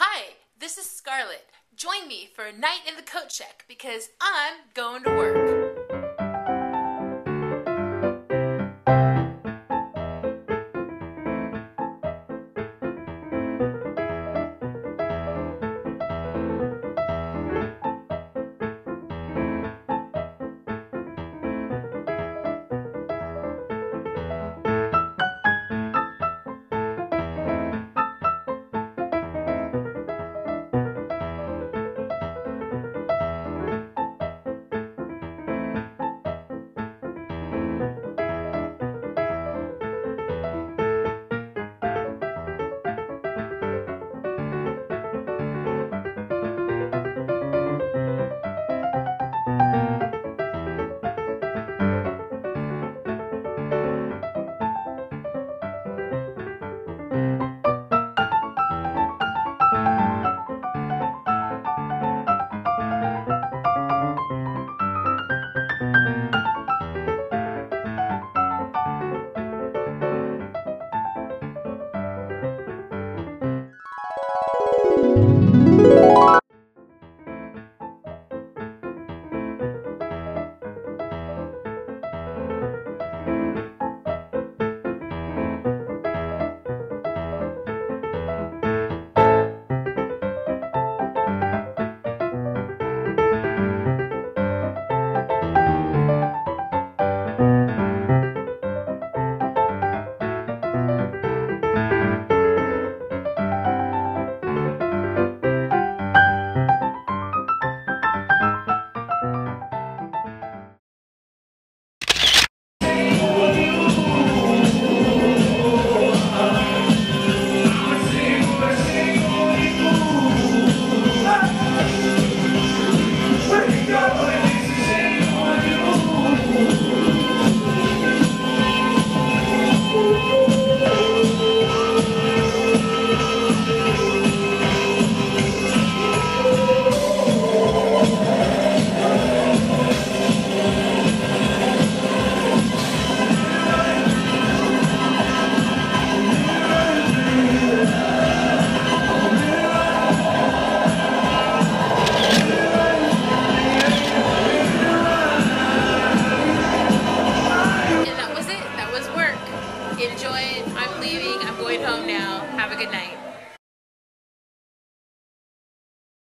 Hi, this is Scarlet. Join me for a night in the coat check because I'm going to work. going home now. Have a good night.